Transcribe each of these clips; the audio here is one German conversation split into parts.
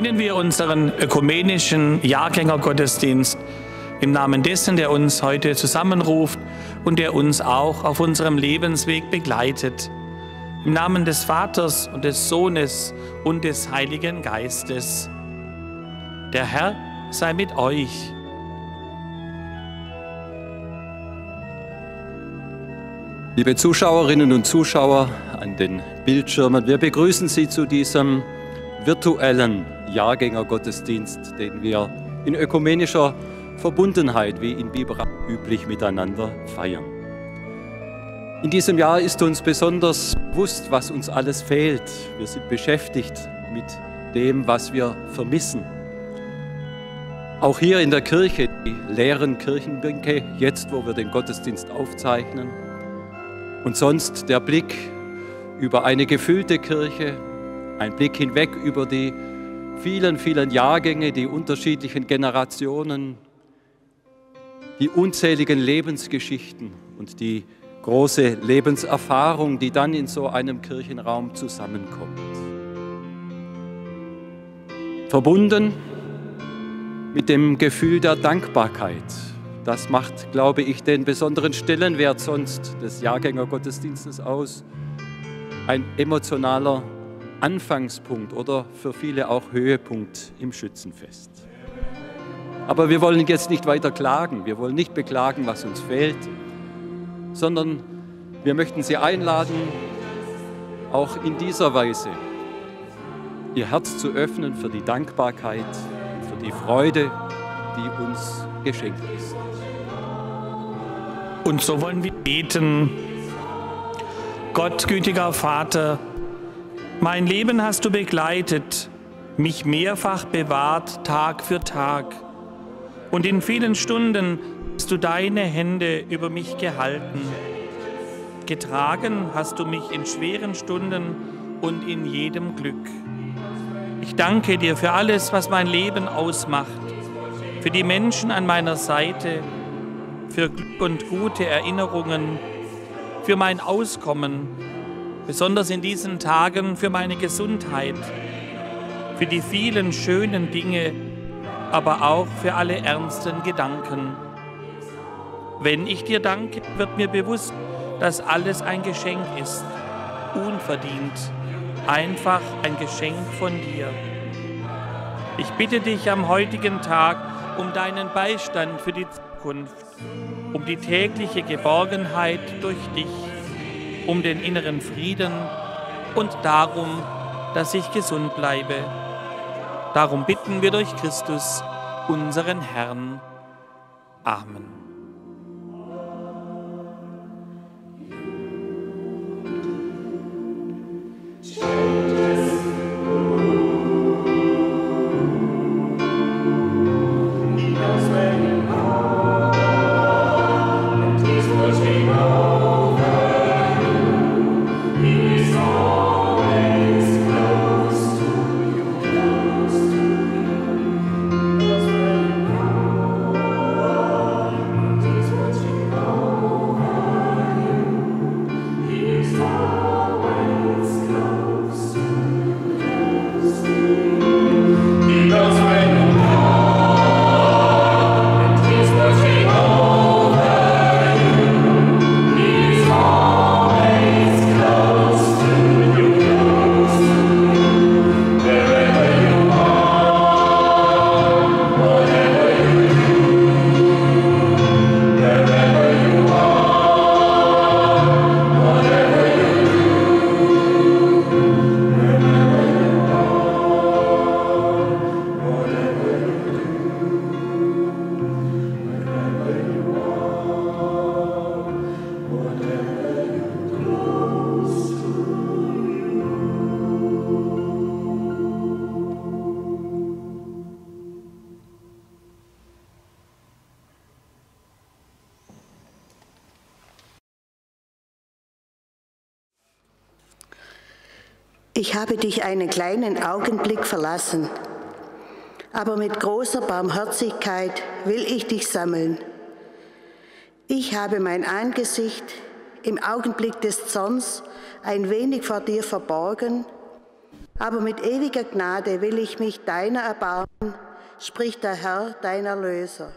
beginnen wir unseren ökumenischen Jahrgängergottesdienst im Namen dessen, der uns heute zusammenruft und der uns auch auf unserem Lebensweg begleitet. Im Namen des Vaters und des Sohnes und des Heiligen Geistes. Der Herr sei mit euch. Liebe Zuschauerinnen und Zuschauer an den Bildschirmen, wir begrüßen Sie zu diesem virtuellen Jahrgängergottesdienst, den wir in ökumenischer Verbundenheit wie in Biberach üblich miteinander feiern. In diesem Jahr ist uns besonders bewusst, was uns alles fehlt. Wir sind beschäftigt mit dem, was wir vermissen. Auch hier in der Kirche, die leeren Kirchenbänke, jetzt wo wir den Gottesdienst aufzeichnen. Und sonst der Blick über eine gefüllte Kirche, ein Blick hinweg über die vielen, vielen Jahrgänge, die unterschiedlichen Generationen, die unzähligen Lebensgeschichten und die große Lebenserfahrung, die dann in so einem Kirchenraum zusammenkommt. Verbunden mit dem Gefühl der Dankbarkeit. Das macht, glaube ich, den besonderen Stellenwert sonst des Jahrgängergottesdienstes aus. Ein emotionaler Anfangspunkt oder für viele auch Höhepunkt im Schützenfest. Aber wir wollen jetzt nicht weiter klagen, wir wollen nicht beklagen, was uns fehlt, sondern wir möchten Sie einladen, auch in dieser Weise Ihr Herz zu öffnen für die Dankbarkeit, für die Freude, die uns geschenkt ist. Und so wollen wir beten. Gott, gütiger Vater, mein Leben hast du begleitet, mich mehrfach bewahrt Tag für Tag. Und in vielen Stunden hast du deine Hände über mich gehalten. Getragen hast du mich in schweren Stunden und in jedem Glück. Ich danke dir für alles, was mein Leben ausmacht, für die Menschen an meiner Seite, für Glück und gute Erinnerungen, für mein Auskommen, besonders in diesen Tagen für meine Gesundheit, für die vielen schönen Dinge, aber auch für alle ernsten Gedanken. Wenn ich dir danke, wird mir bewusst, dass alles ein Geschenk ist, unverdient, einfach ein Geschenk von dir. Ich bitte dich am heutigen Tag um deinen Beistand für die Zukunft, um die tägliche Geborgenheit durch dich um den inneren Frieden und darum, dass ich gesund bleibe. Darum bitten wir durch Christus, unseren Herrn. Amen. Ich dich einen kleinen Augenblick verlassen, aber mit großer Barmherzigkeit will ich dich sammeln. Ich habe mein Angesicht im Augenblick des Zorns ein wenig vor dir verborgen, Aber mit ewiger Gnade will ich mich deiner erbarmen, spricht der Herr, dein Erlöser.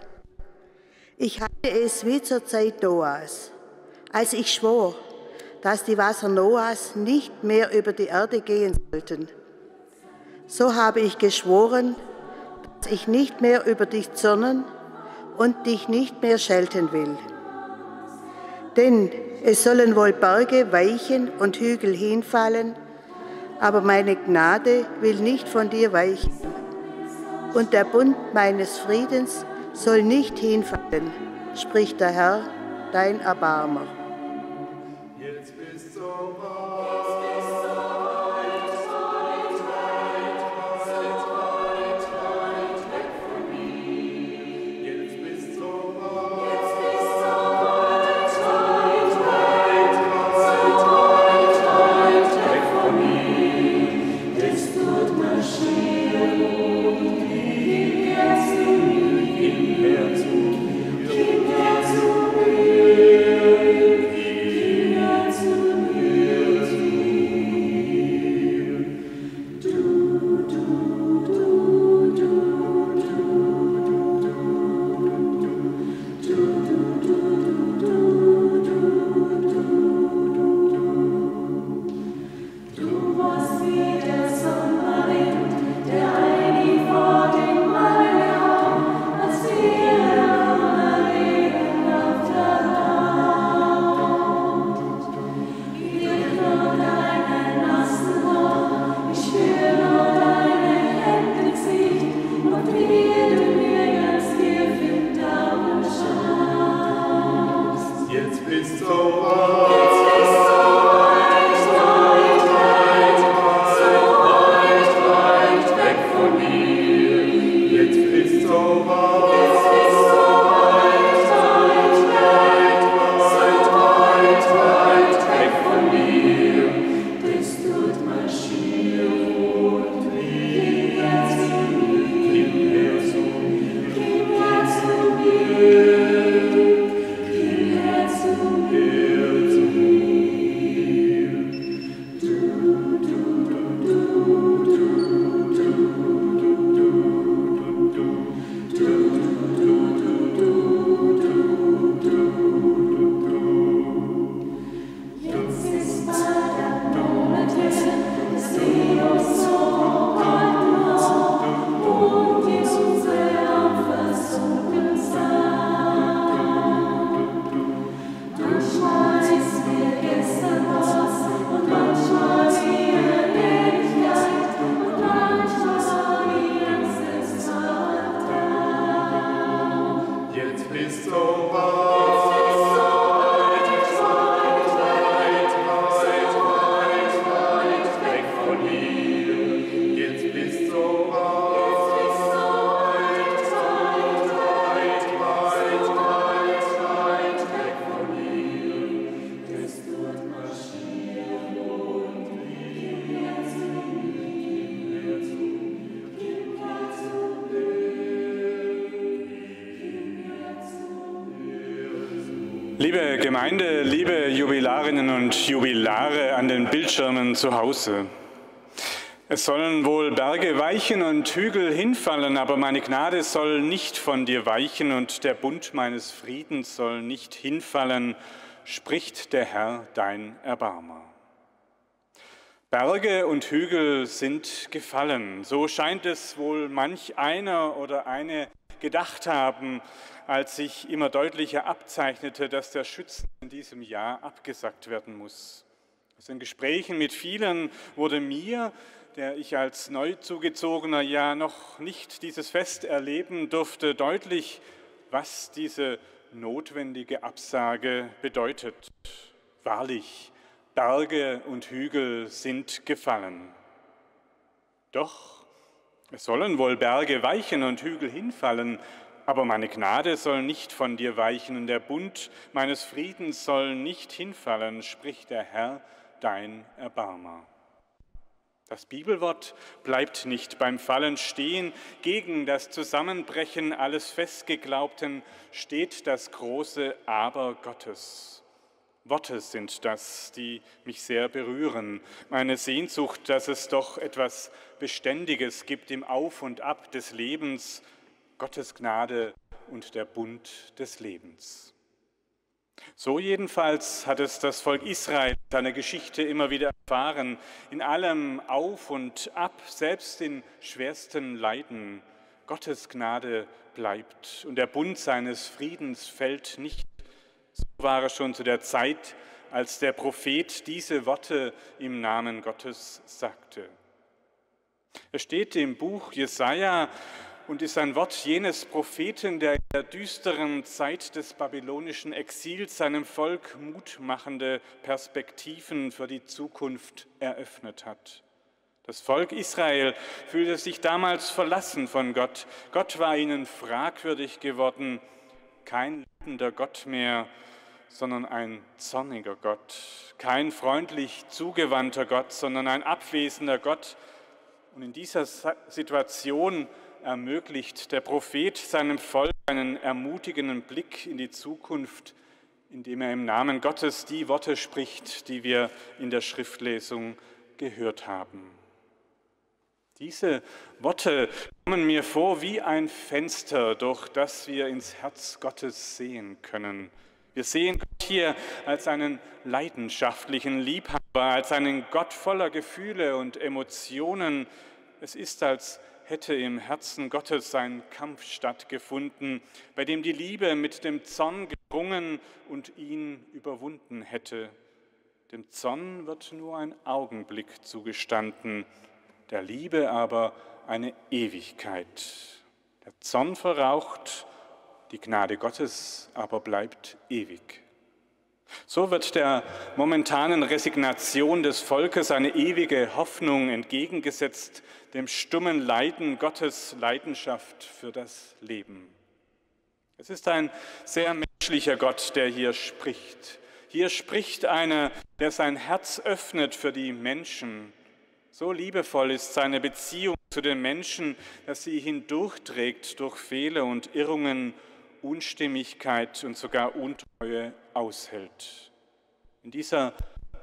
Ich hatte es wie zur Zeit Noahs, als ich schwor, dass die Wasser Noahs nicht mehr über die Erde gehen sollten. So habe ich geschworen, dass ich nicht mehr über dich zürnen und dich nicht mehr schelten will. Denn es sollen wohl Berge weichen und Hügel hinfallen, aber meine Gnade will nicht von dir weichen. Und der Bund meines Friedens soll nicht hinfallen, spricht der Herr, dein Erbarmer. Gemeinde, liebe Jubilarinnen und Jubilare an den Bildschirmen zu Hause. Es sollen wohl Berge weichen und Hügel hinfallen, aber meine Gnade soll nicht von dir weichen und der Bund meines Friedens soll nicht hinfallen, spricht der Herr, dein Erbarmer. Berge und Hügel sind gefallen, so scheint es wohl manch einer oder eine gedacht haben, als sich immer deutlicher abzeichnete, dass der Schützen in diesem Jahr abgesagt werden muss. Aus den Gesprächen mit vielen wurde mir, der ich als Neuzugezogener ja noch nicht dieses Fest erleben durfte, deutlich, was diese notwendige Absage bedeutet. Wahrlich, Berge und Hügel sind gefallen. Doch es sollen wohl Berge weichen und Hügel hinfallen, aber meine Gnade soll nicht von dir weichen und der Bund meines Friedens soll nicht hinfallen, spricht der Herr, dein Erbarmer. Das Bibelwort bleibt nicht beim Fallen stehen. Gegen das Zusammenbrechen alles Festgeglaubten steht das große Aber Gottes. Worte sind das, die mich sehr berühren. Meine Sehnsucht, dass es doch etwas Beständiges gibt im Auf und Ab des Lebens, Gottes Gnade und der Bund des Lebens. So jedenfalls hat es das Volk Israel seine Geschichte immer wieder erfahren, in allem Auf und Ab, selbst in schwersten Leiden. Gottes Gnade bleibt und der Bund seines Friedens fällt nicht so war es schon zu der Zeit, als der Prophet diese Worte im Namen Gottes sagte. Es steht im Buch Jesaja und ist ein Wort jenes Propheten, der in der düsteren Zeit des babylonischen Exils seinem Volk mutmachende Perspektiven für die Zukunft eröffnet hat. Das Volk Israel fühlte sich damals verlassen von Gott. Gott war ihnen fragwürdig geworden, kein liebender Gott mehr, sondern ein zorniger Gott, kein freundlich zugewandter Gott, sondern ein abwesender Gott. Und in dieser Situation ermöglicht der Prophet seinem Volk einen ermutigenden Blick in die Zukunft, indem er im Namen Gottes die Worte spricht, die wir in der Schriftlesung gehört haben. Diese Worte kommen mir vor wie ein Fenster, durch das wir ins Herz Gottes sehen können. Wir sehen Gott hier als einen leidenschaftlichen Liebhaber, als einen Gott voller Gefühle und Emotionen. Es ist, als hätte im Herzen Gottes ein Kampf stattgefunden, bei dem die Liebe mit dem Zorn gerungen und ihn überwunden hätte. Dem Zorn wird nur ein Augenblick zugestanden, der Liebe aber eine Ewigkeit. Der Zorn verraucht, die Gnade Gottes aber bleibt ewig. So wird der momentanen Resignation des Volkes eine ewige Hoffnung entgegengesetzt, dem stummen Leiden Gottes Leidenschaft für das Leben. Es ist ein sehr menschlicher Gott, der hier spricht. Hier spricht einer, der sein Herz öffnet für die Menschen. So liebevoll ist seine Beziehung zu den Menschen, dass sie hindurchträgt durch Fehler und Irrungen Unstimmigkeit und sogar Untreue aushält. In dieser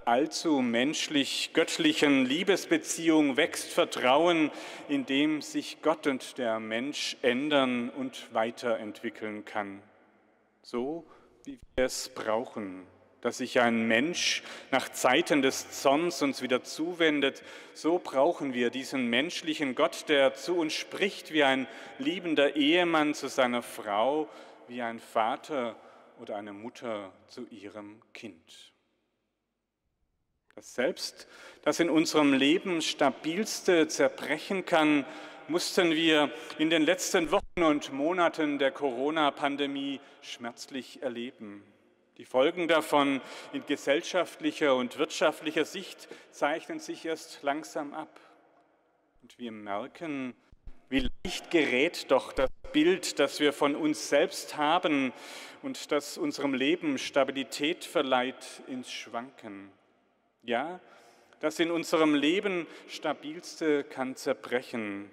allzu menschlich göttlichen Liebesbeziehung wächst Vertrauen, in dem sich Gott und der Mensch ändern und weiterentwickeln kann. So wie wir es brauchen, dass sich ein Mensch nach Zeiten des Zorns uns wieder zuwendet, so brauchen wir diesen menschlichen Gott, der zu uns spricht wie ein liebender Ehemann zu seiner Frau, wie ein Vater oder eine Mutter zu ihrem Kind. Das Selbst, das in unserem Leben stabilste zerbrechen kann, mussten wir in den letzten Wochen und Monaten der Corona-Pandemie schmerzlich erleben. Die Folgen davon in gesellschaftlicher und wirtschaftlicher Sicht zeichnen sich erst langsam ab. Und wir merken, wie leicht gerät doch das Bild, das wir von uns selbst haben und das unserem Leben Stabilität verleiht, ins Schwanken. Ja, das in unserem Leben stabilste kann zerbrechen.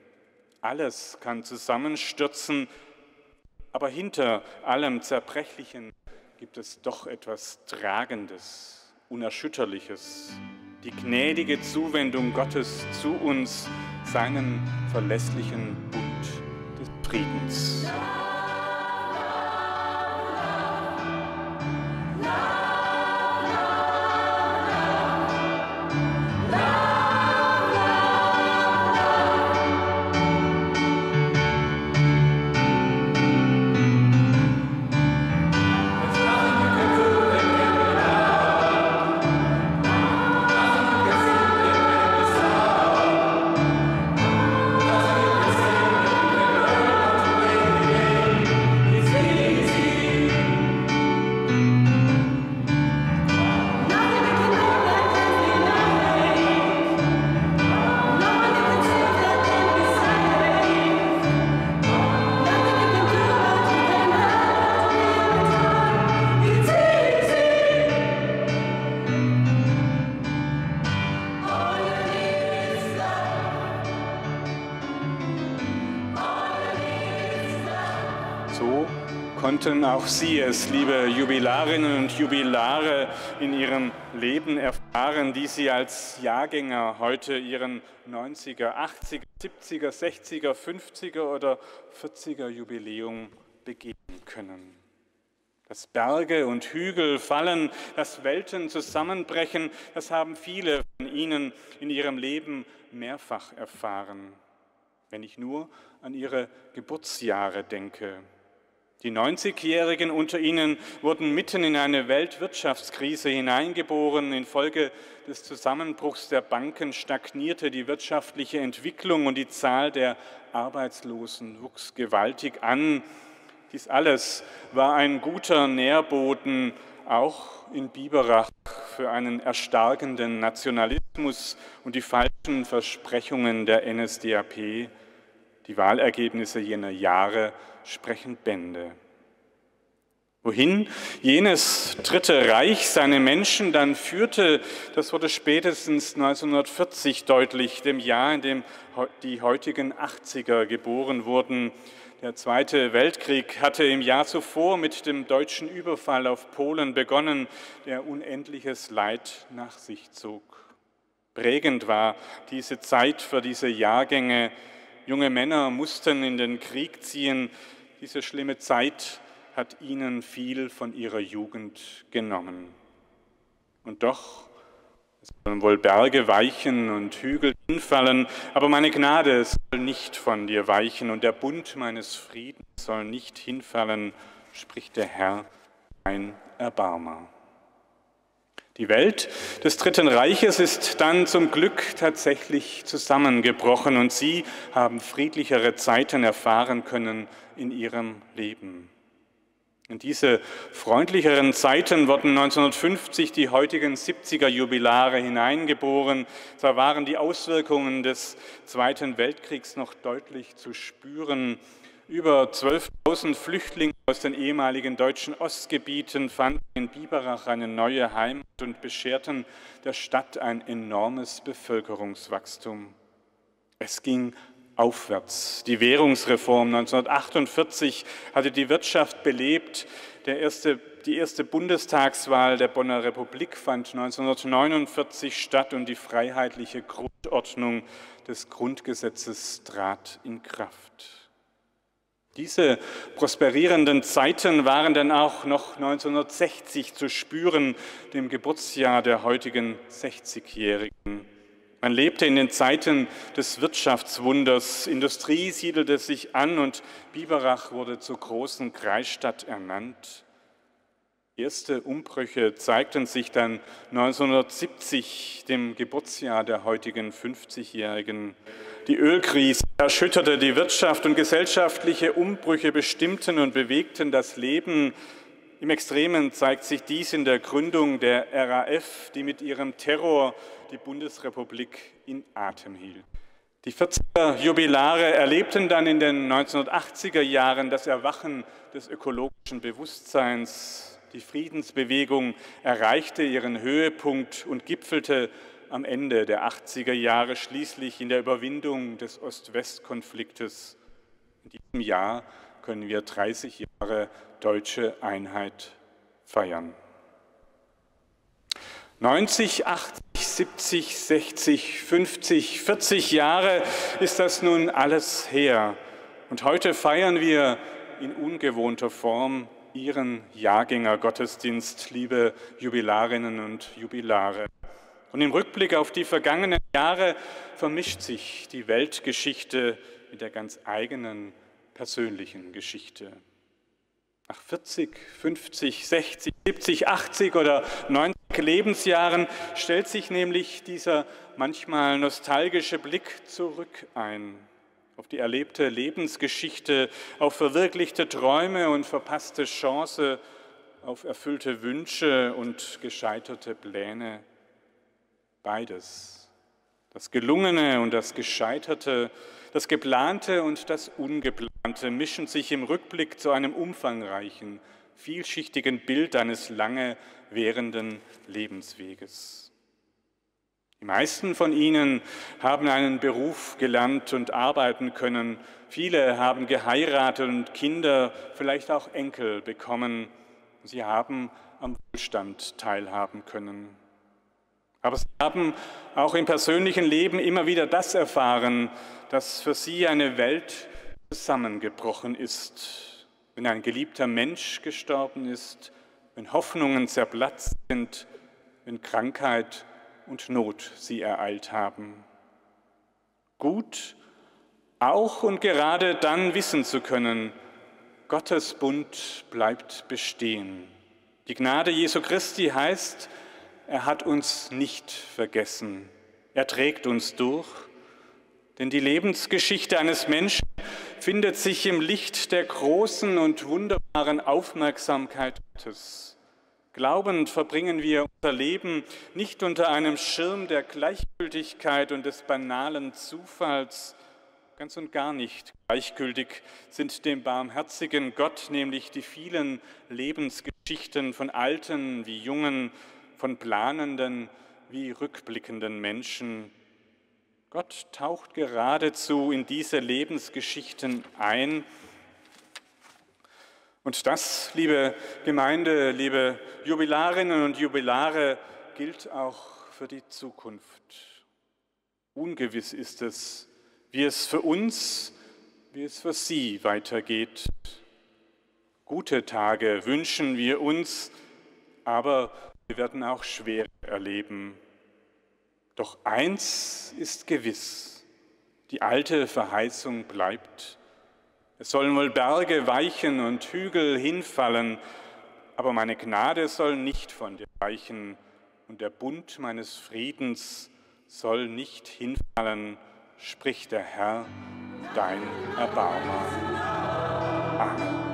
Alles kann zusammenstürzen, aber hinter allem Zerbrechlichen gibt es doch etwas Tragendes, Unerschütterliches die gnädige Zuwendung Gottes zu uns, seinen verlässlichen Bund des Friedens. Auch Sie es, liebe Jubilarinnen und Jubilare, in Ihrem Leben erfahren, die Sie als Jahrgänger heute Ihren 90er, 80er, 70er, 60er, 50er oder 40er Jubiläum begegnen können. Dass Berge und Hügel fallen, dass Welten zusammenbrechen, das haben viele von Ihnen in ihrem Leben mehrfach erfahren. Wenn ich nur an ihre Geburtsjahre denke. Die 90-Jährigen unter ihnen wurden mitten in eine Weltwirtschaftskrise hineingeboren. Infolge des Zusammenbruchs der Banken stagnierte die wirtschaftliche Entwicklung und die Zahl der Arbeitslosen wuchs gewaltig an. Dies alles war ein guter Nährboden auch in Biberach für einen erstarkenden Nationalismus und die falschen Versprechungen der NSDAP. Die Wahlergebnisse jener Jahre sprechen Bände. Wohin jenes Dritte Reich seine Menschen dann führte, das wurde spätestens 1940 deutlich, dem Jahr, in dem die heutigen 80er geboren wurden. Der Zweite Weltkrieg hatte im Jahr zuvor mit dem deutschen Überfall auf Polen begonnen, der unendliches Leid nach sich zog. Prägend war diese Zeit für diese Jahrgänge, Junge Männer mussten in den Krieg ziehen. Diese schlimme Zeit hat ihnen viel von ihrer Jugend genommen. Und doch sollen wohl Berge weichen und Hügel hinfallen, aber meine Gnade soll nicht von dir weichen und der Bund meines Friedens soll nicht hinfallen, spricht der Herr, ein Erbarmer. Die Welt des Dritten Reiches ist dann zum Glück tatsächlich zusammengebrochen und Sie haben friedlichere Zeiten erfahren können in Ihrem Leben. In diese freundlicheren Zeiten wurden 1950 die heutigen 70er Jubilare hineingeboren. Da waren die Auswirkungen des Zweiten Weltkriegs noch deutlich zu spüren. Über 12.000 Flüchtlinge aus den ehemaligen deutschen Ostgebieten fanden in Biberach eine neue Heimat und bescherten der Stadt ein enormes Bevölkerungswachstum. Es ging aufwärts. Die Währungsreform 1948 hatte die Wirtschaft belebt. Erste, die erste Bundestagswahl der Bonner Republik fand 1949 statt und die freiheitliche Grundordnung des Grundgesetzes trat in Kraft. Diese prosperierenden Zeiten waren dann auch noch 1960 zu spüren, dem Geburtsjahr der heutigen 60-Jährigen. Man lebte in den Zeiten des Wirtschaftswunders. Industrie siedelte sich an und Biberach wurde zur großen Kreisstadt ernannt. Erste Umbrüche zeigten sich dann 1970, dem Geburtsjahr der heutigen 50-Jährigen. Die Ölkrise erschütterte die Wirtschaft und gesellschaftliche Umbrüche bestimmten und bewegten das Leben. Im Extremen zeigt sich dies in der Gründung der RAF, die mit ihrem Terror die Bundesrepublik in Atem hielt. Die 40er Jubilare erlebten dann in den 1980er Jahren das Erwachen des ökologischen Bewusstseins. Die Friedensbewegung erreichte ihren Höhepunkt und gipfelte am Ende der 80er Jahre schließlich in der Überwindung des Ost-West-Konfliktes. In diesem Jahr können wir 30 Jahre deutsche Einheit feiern. 90, 80, 70, 60, 50, 40 Jahre ist das nun alles her. Und heute feiern wir in ungewohnter Form Ihren Jahrgängergottesdienst, liebe Jubilarinnen und Jubilare. Und im Rückblick auf die vergangenen Jahre vermischt sich die Weltgeschichte mit der ganz eigenen persönlichen Geschichte. Nach 40, 50, 60, 70, 80 oder 90 Lebensjahren stellt sich nämlich dieser manchmal nostalgische Blick zurück ein auf die erlebte Lebensgeschichte, auf verwirklichte Träume und verpasste Chance, auf erfüllte Wünsche und gescheiterte Pläne. Beides. Das Gelungene und das Gescheiterte, das Geplante und das Ungeplante mischen sich im Rückblick zu einem umfangreichen, vielschichtigen Bild eines lange währenden Lebensweges. Die meisten von ihnen haben einen Beruf gelernt und arbeiten können. Viele haben geheiratet und Kinder, vielleicht auch Enkel bekommen. Sie haben am Wohlstand teilhaben können. Aber sie haben auch im persönlichen Leben immer wieder das erfahren, dass für sie eine Welt zusammengebrochen ist, wenn ein geliebter Mensch gestorben ist, wenn Hoffnungen zerplatzt sind, wenn Krankheit und Not sie ereilt haben. Gut, auch und gerade dann wissen zu können, Gottes Bund bleibt bestehen. Die Gnade Jesu Christi heißt, er hat uns nicht vergessen. Er trägt uns durch. Denn die Lebensgeschichte eines Menschen findet sich im Licht der großen und wunderbaren Aufmerksamkeit Gottes. Glaubend verbringen wir unser Leben nicht unter einem Schirm der Gleichgültigkeit und des banalen Zufalls, ganz und gar nicht. Gleichgültig sind dem barmherzigen Gott nämlich die vielen Lebensgeschichten von Alten wie Jungen, von planenden wie rückblickenden Menschen. Gott taucht geradezu in diese Lebensgeschichten ein und das, liebe Gemeinde, liebe Jubilarinnen und Jubilare, gilt auch für die Zukunft. Ungewiss ist es, wie es für uns, wie es für Sie weitergeht. Gute Tage wünschen wir uns, aber wir werden auch schwer erleben. Doch eins ist gewiss, die alte Verheißung bleibt. Es sollen wohl Berge weichen und Hügel hinfallen, aber meine Gnade soll nicht von dir weichen und der Bund meines Friedens soll nicht hinfallen, spricht der Herr, dein Erbarmer. Amen.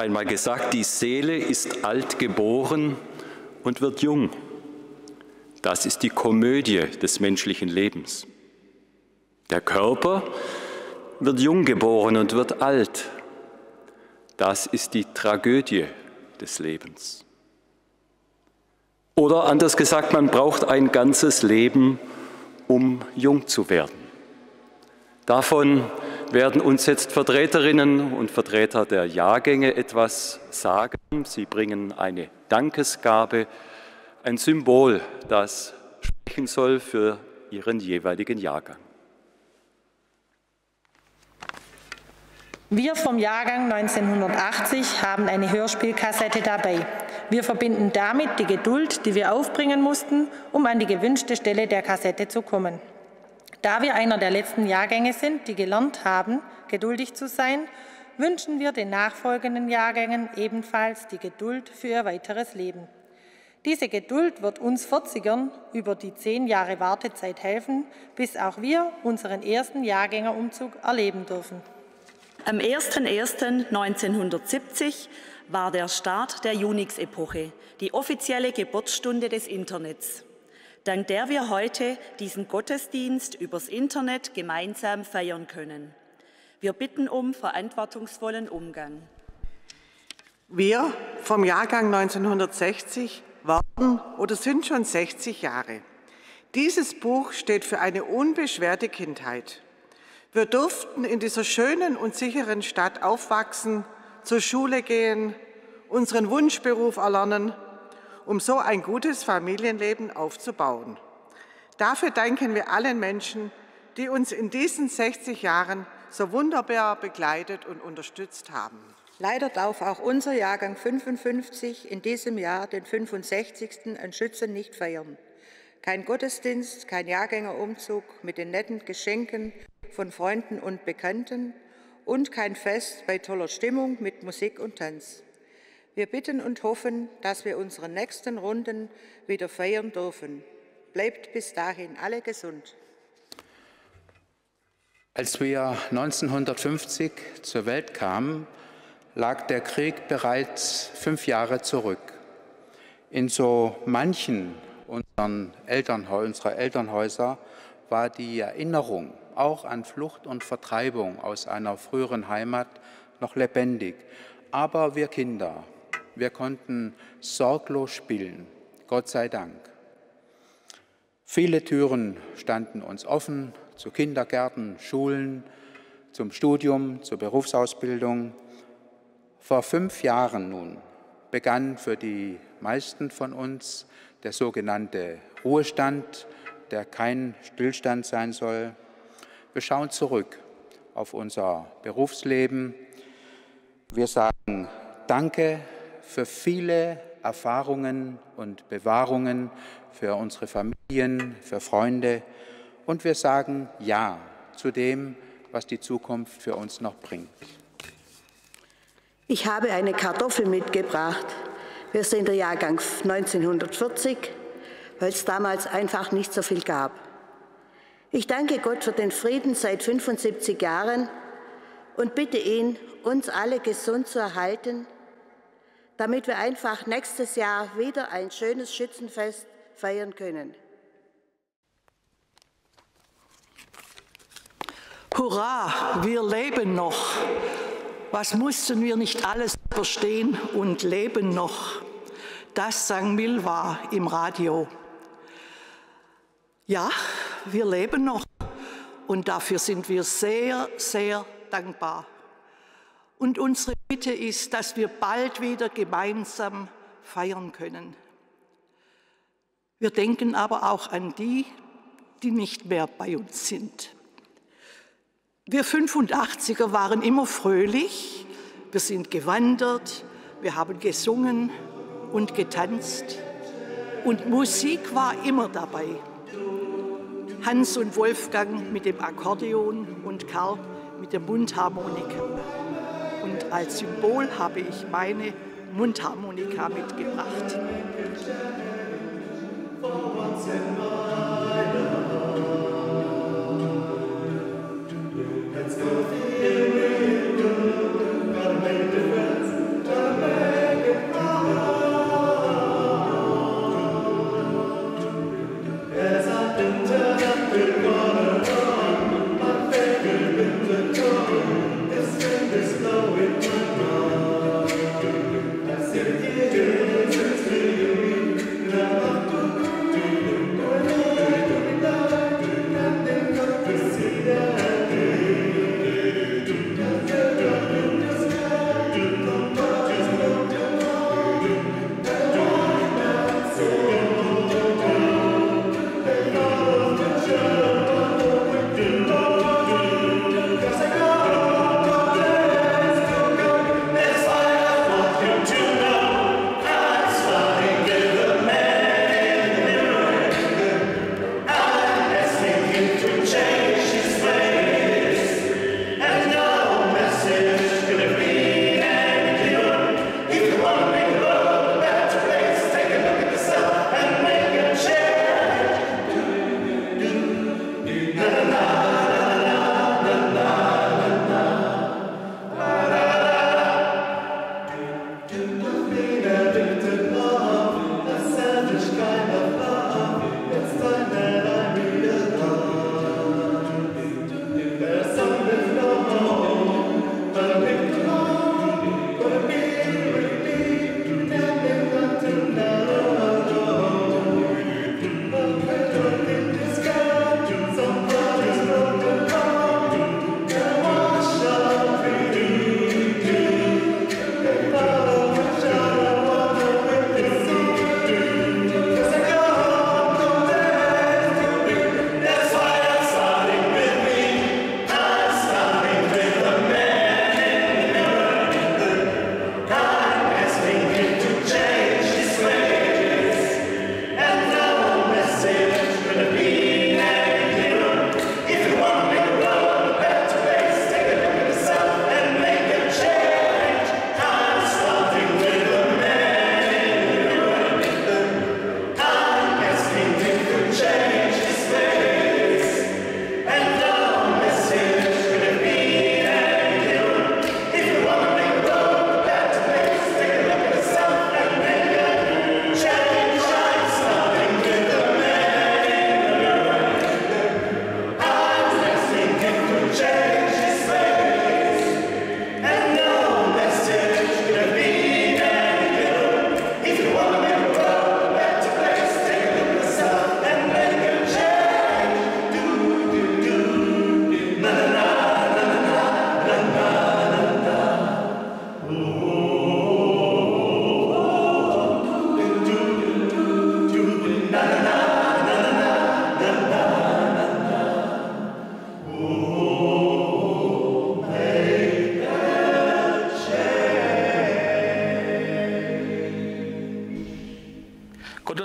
Einmal gesagt, die Seele ist alt geboren und wird jung. Das ist die Komödie des menschlichen Lebens. Der Körper wird jung geboren und wird alt. Das ist die Tragödie des Lebens. Oder anders gesagt, man braucht ein ganzes Leben, um jung zu werden. Davon werden uns jetzt Vertreterinnen und Vertreter der Jahrgänge etwas sagen. Sie bringen eine Dankesgabe, ein Symbol, das sprechen soll für ihren jeweiligen Jahrgang. Wir vom Jahrgang 1980 haben eine Hörspielkassette dabei. Wir verbinden damit die Geduld, die wir aufbringen mussten, um an die gewünschte Stelle der Kassette zu kommen. Da wir einer der letzten Jahrgänge sind, die gelernt haben, geduldig zu sein, wünschen wir den nachfolgenden Jahrgängen ebenfalls die Geduld für ihr weiteres Leben. Diese Geduld wird uns 40ern über die zehn Jahre Wartezeit helfen, bis auch wir unseren ersten Jahrgängerumzug erleben dürfen. Am 01.01.1970 war der Start der Unix-Epoche, die offizielle Geburtsstunde des Internets, dank der wir heute diesen Gottesdienst übers Internet gemeinsam feiern können. Wir bitten um verantwortungsvollen Umgang. Wir vom Jahrgang 1960 waren oder sind schon 60 Jahre. Dieses Buch steht für eine unbeschwerte Kindheit. Wir durften in dieser schönen und sicheren Stadt aufwachsen, zur Schule gehen, unseren Wunschberuf erlernen, um so ein gutes Familienleben aufzubauen. Dafür danken wir allen Menschen, die uns in diesen 60 Jahren so wunderbar begleitet und unterstützt haben. Leider darf auch unser Jahrgang 55 in diesem Jahr den 65. an Schützen nicht feiern. Kein Gottesdienst, kein Jahrgängerumzug mit den netten Geschenken von Freunden und Bekannten und kein Fest bei toller Stimmung mit Musik und Tanz. Wir bitten und hoffen, dass wir unsere nächsten Runden wieder feiern dürfen. Bleibt bis dahin alle gesund. Als wir 1950 zur Welt kamen, lag der Krieg bereits fünf Jahre zurück. In so manchen Elternhäu unserer Elternhäuser war die Erinnerung auch an Flucht und Vertreibung aus einer früheren Heimat noch lebendig. Aber wir Kinder, wir konnten sorglos spielen, Gott sei Dank. Viele Türen standen uns offen zu Kindergärten, Schulen, zum Studium, zur Berufsausbildung. Vor fünf Jahren nun begann für die meisten von uns der sogenannte Ruhestand, der kein Stillstand sein soll. Wir schauen zurück auf unser Berufsleben. Wir sagen Danke für viele Erfahrungen und Bewahrungen für unsere Familien, für Freunde. Und wir sagen Ja zu dem, was die Zukunft für uns noch bringt. Ich habe eine Kartoffel mitgebracht. Wir sind der Jahrgang 1940, weil es damals einfach nicht so viel gab. Ich danke Gott für den Frieden seit 75 Jahren und bitte ihn, uns alle gesund zu erhalten, damit wir einfach nächstes Jahr wieder ein schönes Schützenfest feiern können. Hurra, wir leben noch. Was mussten wir nicht alles verstehen und leben noch? Das sang Milva im Radio. Ja, wir leben noch und dafür sind wir sehr, sehr dankbar. Und unsere Bitte ist, dass wir bald wieder gemeinsam feiern können. Wir denken aber auch an die, die nicht mehr bei uns sind. Wir 85er waren immer fröhlich, wir sind gewandert, wir haben gesungen und getanzt und Musik war immer dabei. Hans und Wolfgang mit dem Akkordeon und Karl mit der Mundharmonika. Und als Symbol habe ich meine Mundharmonika mitgebracht.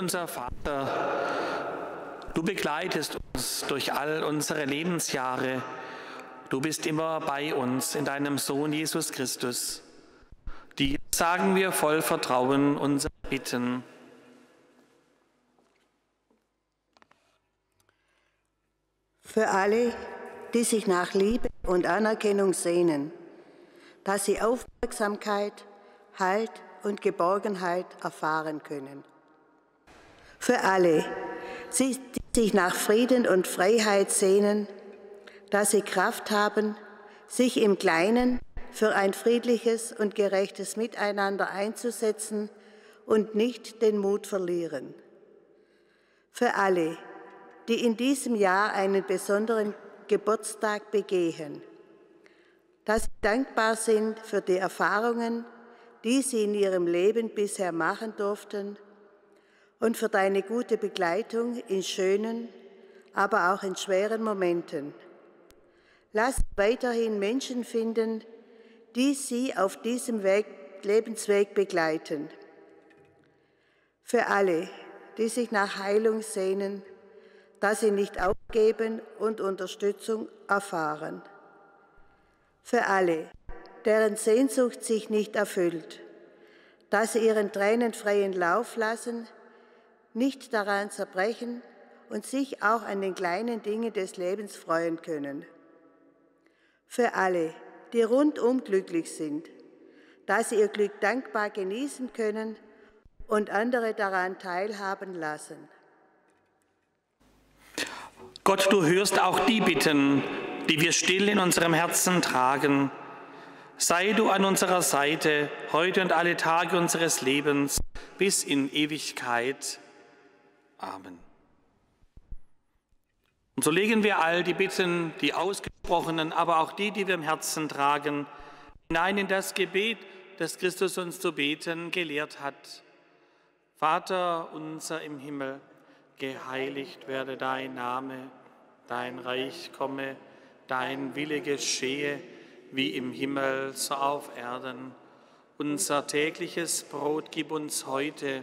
Unser Vater, du begleitest uns durch all unsere Lebensjahre. Du bist immer bei uns in deinem Sohn Jesus Christus. Dir sagen wir voll Vertrauen unsere Bitten. Für alle, die sich nach Liebe und Anerkennung sehnen, dass sie Aufmerksamkeit, Halt und Geborgenheit erfahren können. Für alle, die sich nach Frieden und Freiheit sehnen, dass sie Kraft haben, sich im Kleinen für ein friedliches und gerechtes Miteinander einzusetzen und nicht den Mut verlieren. Für alle, die in diesem Jahr einen besonderen Geburtstag begehen, dass sie dankbar sind für die Erfahrungen, die sie in ihrem Leben bisher machen durften und für deine gute Begleitung in schönen, aber auch in schweren Momenten. Lass weiterhin Menschen finden, die sie auf diesem Weg, Lebensweg begleiten. Für alle, die sich nach Heilung sehnen, dass sie nicht aufgeben und Unterstützung erfahren. Für alle, deren Sehnsucht sich nicht erfüllt, dass sie ihren Tränen freien Lauf lassen, nicht daran zerbrechen und sich auch an den kleinen Dingen des Lebens freuen können. Für alle, die rundum glücklich sind, dass sie ihr Glück dankbar genießen können und andere daran teilhaben lassen. Gott, du hörst auch die Bitten, die wir still in unserem Herzen tragen. Sei du an unserer Seite heute und alle Tage unseres Lebens bis in Ewigkeit. Amen. Und so legen wir all die Bitten, die ausgesprochenen, aber auch die, die wir im Herzen tragen, hinein in das Gebet, das Christus uns zu beten gelehrt hat. Vater unser im Himmel, geheiligt werde dein Name dein Reich komme, dein Wille geschehe, wie im Himmel, so auf Erden. Unser tägliches Brot gib uns heute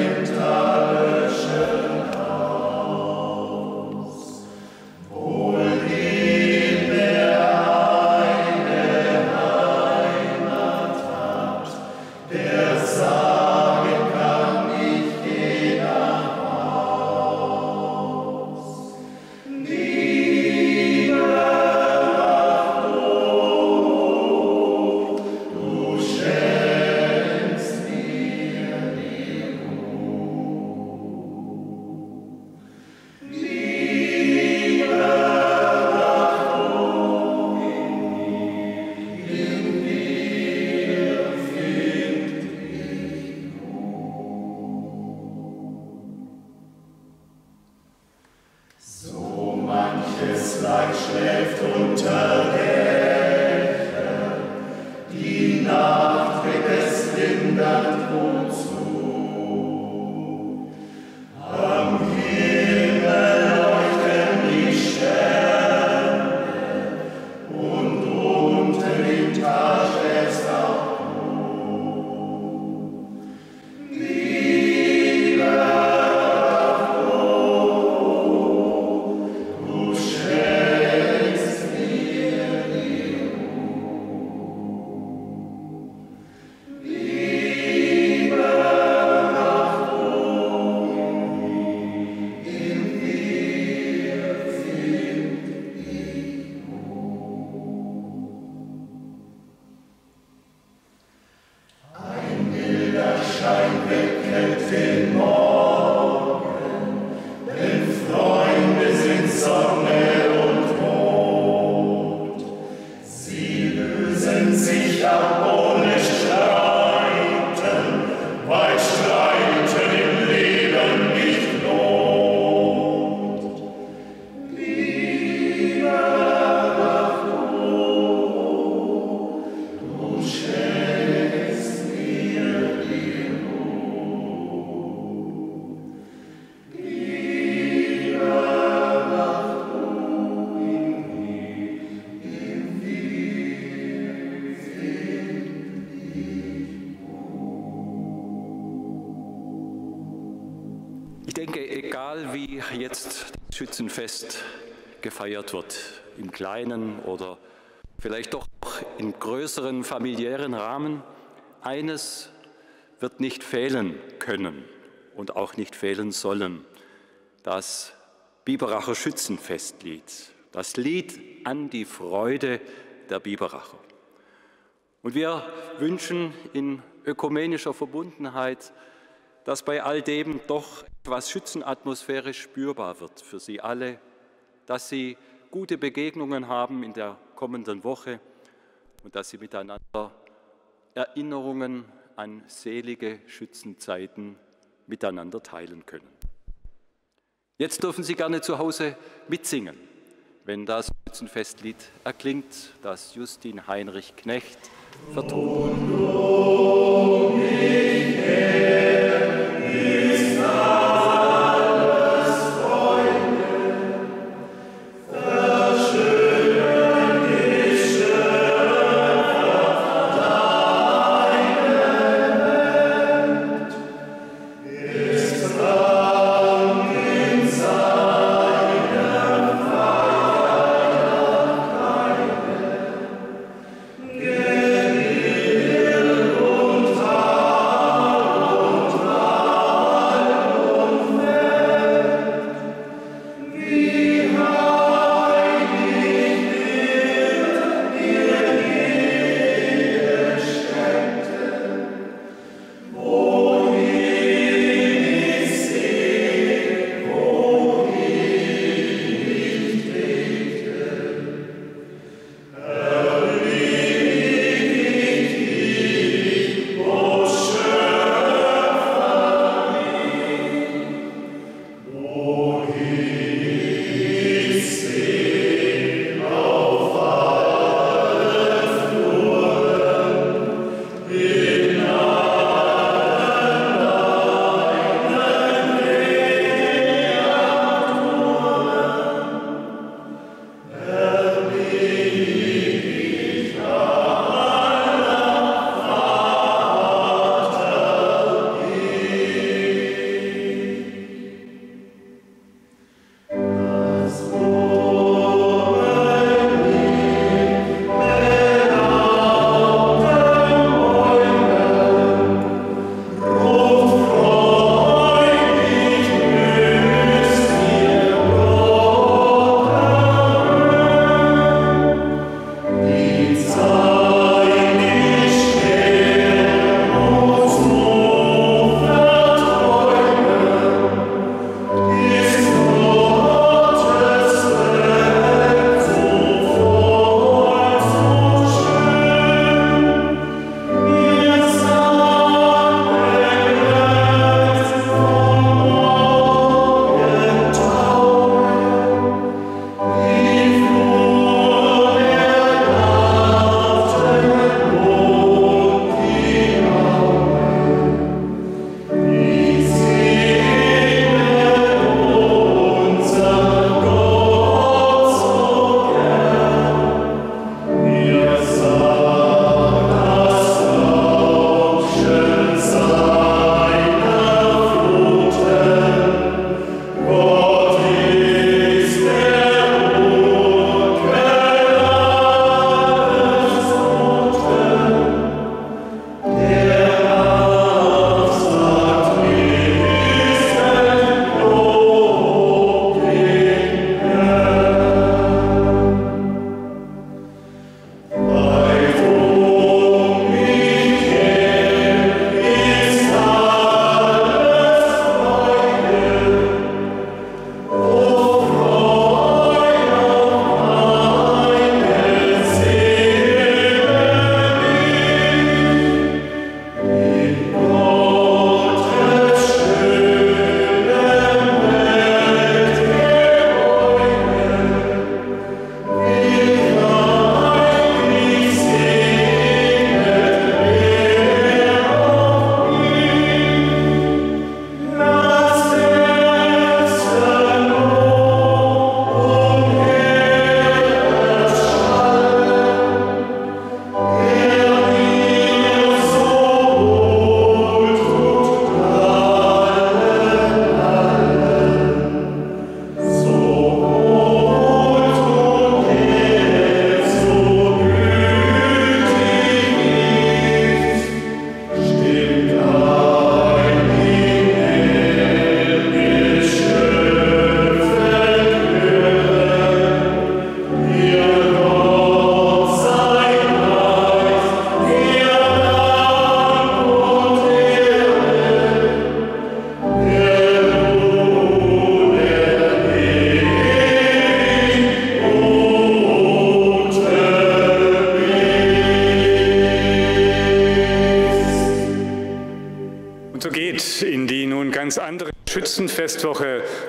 shall gefeiert wird, im kleinen oder vielleicht doch in größeren familiären Rahmen, eines wird nicht fehlen können und auch nicht fehlen sollen, das Biberacher Schützenfestlied, das Lied an die Freude der Biberacher. Und wir wünschen in ökumenischer Verbundenheit, dass bei all dem doch etwas Schützenatmosphäre spürbar wird für Sie alle, dass Sie gute Begegnungen haben in der kommenden Woche und dass Sie miteinander Erinnerungen an selige Schützenzeiten miteinander teilen können. Jetzt dürfen Sie gerne zu Hause mitsingen, wenn das Schützenfestlied erklingt, das Justin Heinrich Knecht vertont.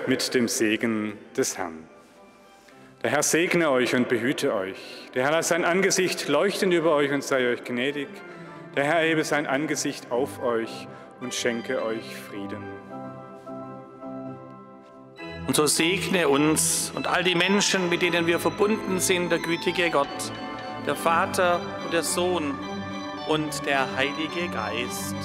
Mit dem Segen des Herrn. Der Herr segne euch und behüte euch. Der Herr lasse sein Angesicht leuchten über euch und sei euch gnädig. Der Herr hebe sein Angesicht auf euch und schenke euch Frieden. Und so segne uns und all die Menschen, mit denen wir verbunden sind, der gütige Gott, der Vater und der Sohn und der Heilige Geist.